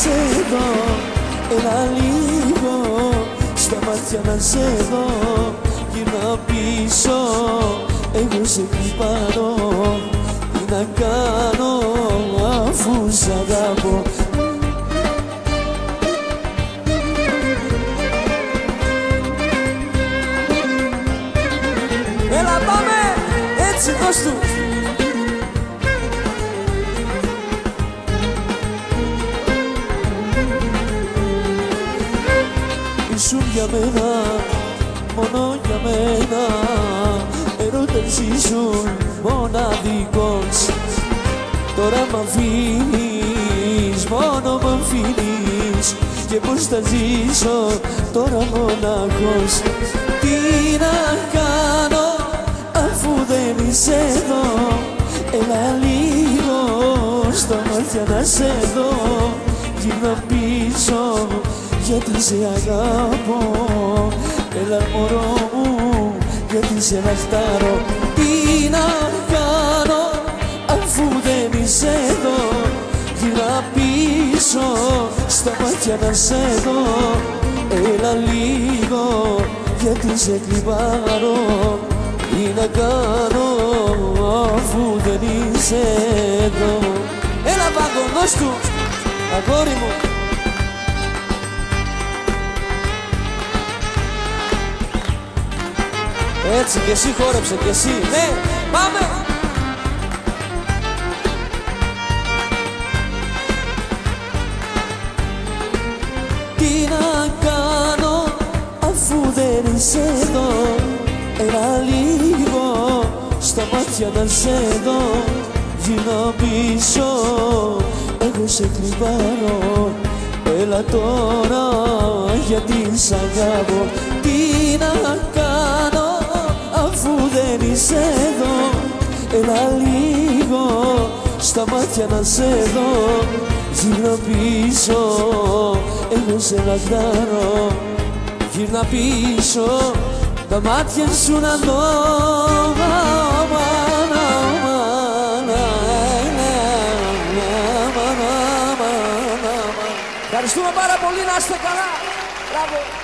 σε δω Έλα λίγο στα μάτια να σε δω Γυρνά πίσω εγώ σε χτυπάω Τι να κάνω αφού σ' αγαπώ. Έλα πάμε, έτσι δώσ' του Ήσουν για μένα, μόνο για μένα. Έρωτας ήσουν μοναδικός Τώρα μ' αφήνεις, μόνο μ' αφήνεις. Και πώς θα ζήσω τώρα μοναχός Τι να κάνω αφού δεν είσαι εδώ. Έλα λίγο στα μάτια να σε δω Γύρνα πίσω γιατί σε αγαπώ. Έλα μωρό μου γιατί σε λαχτάρω Τι να κάνω αφού δεν είσαι εδώ. Γυρνά πίσω στα μάτια να σε δω. Έλα λίγο γιατί σε κλειβάρω Τι να κάνω αφού δεν είσαι εδώ. Έλα Βάγκο, δώσ' του Αγόρι μου Έτσι και εσύ χόρεψε και εσύ. Ναι, πάμε. Τι να κάνω αφού δεν είσαι εδώ; Έλα λίγο στα μάτια να σε δω. Γυρνά πίσω εγώ σε κλειβάρω Έλα τώρα γιατί σ' αγαπώ. Τι να κάνω αφού δεν είσαι εδώ Έλα λίγο στα μάτια να σε δω. Γύρνα πίσω, εγώ σε λαχτάρω Γύρνα πίσω, τα μάτια σου να δω. Ευχαριστούμε πάρα πολύ, να είστε καλά. Μπράβο